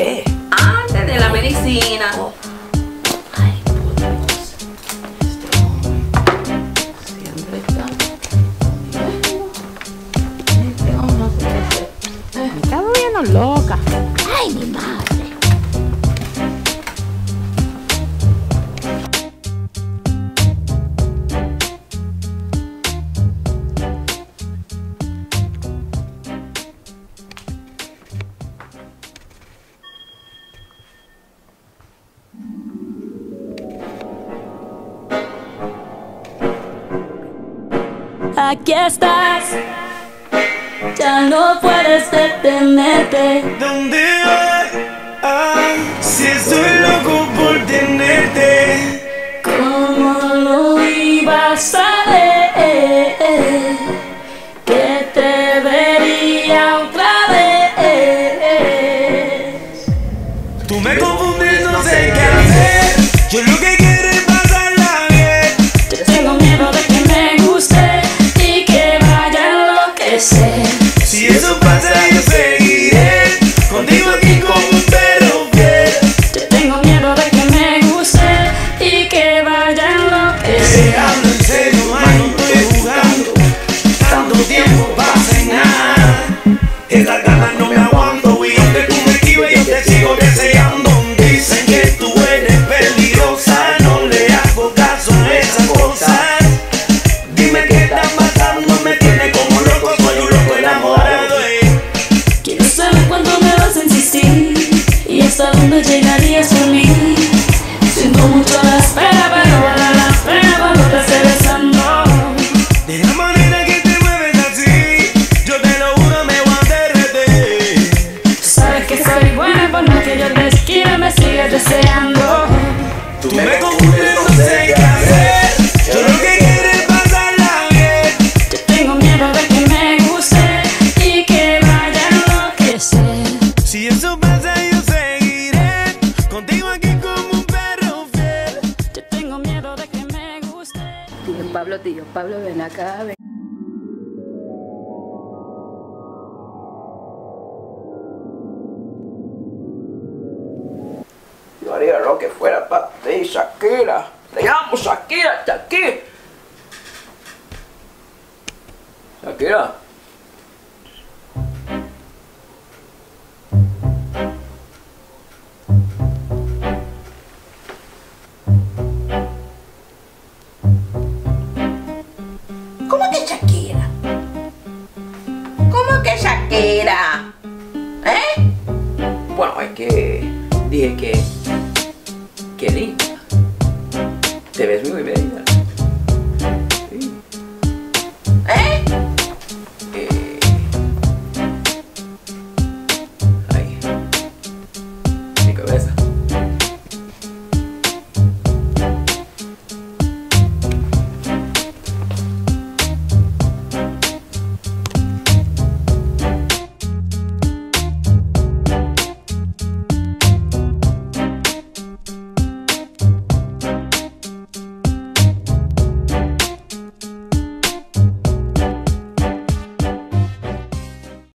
Antes de la medicina. Oh. Ay, este este loca. Ay, mi madre. Aquí estás, ya no puedes detenerte. ¿Dónde vas? Ah, si estoy loco por tenerte. ¿Cómo lo ibas a ver? Que te vería otra vez. Tú me confundes, no sé qué hacer. Yo lo que quiero llegarías por mí. Siento mucho la espera, pero la pena cuando te esté besando. De la manera que te mueves así, yo te lo juro, me voy a derretir. Sabes que soy buena por más que yo te esquive, me sigues deseando. Tú me confundes, Pablo, tío Pablo, ven acá, ven. Yo haría lo que fuera para ti, Shakira. Te llamo Shakira, Shakira. Shakira. ¿Cómo que Shakira? ¿Eh? Bueno, es que dije que Qué linda. Te ves muy bella.